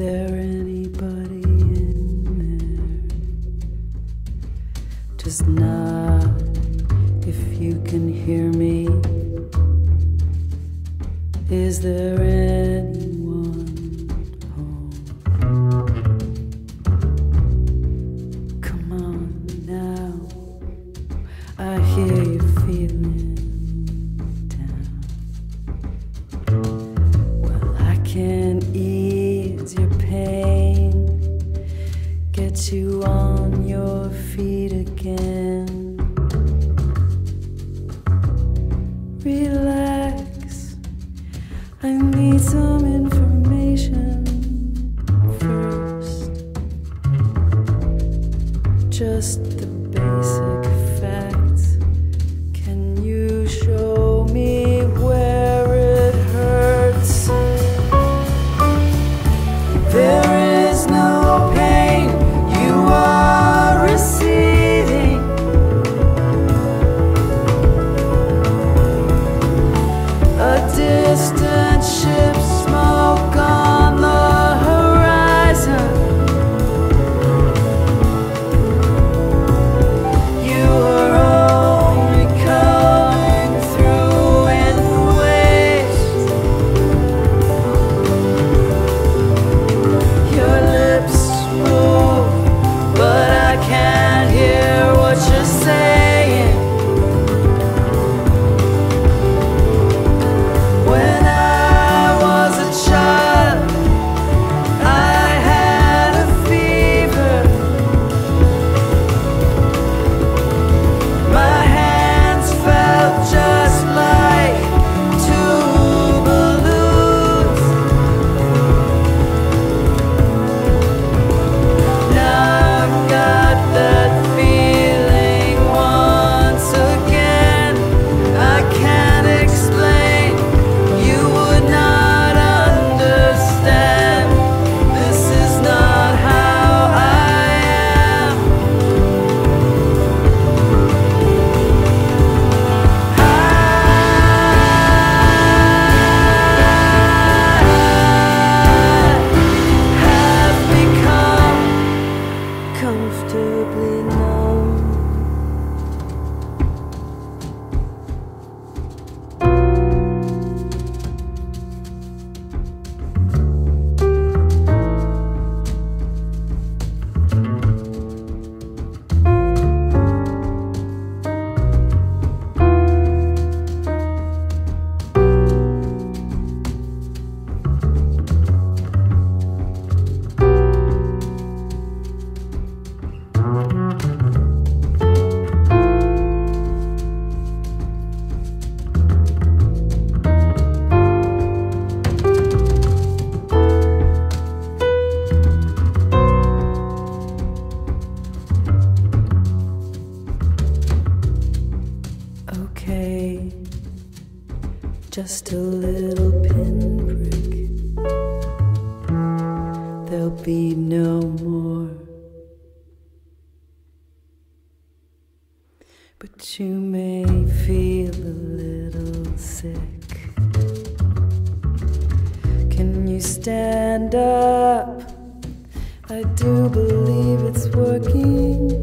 there anybody in there? Just nod if you can hear me. Is there anyone home? Come on now, I hear you feeling. just just a little pinprick. There'll be no more. But you may feel a little sick. Can you stand up? I do believe it's working.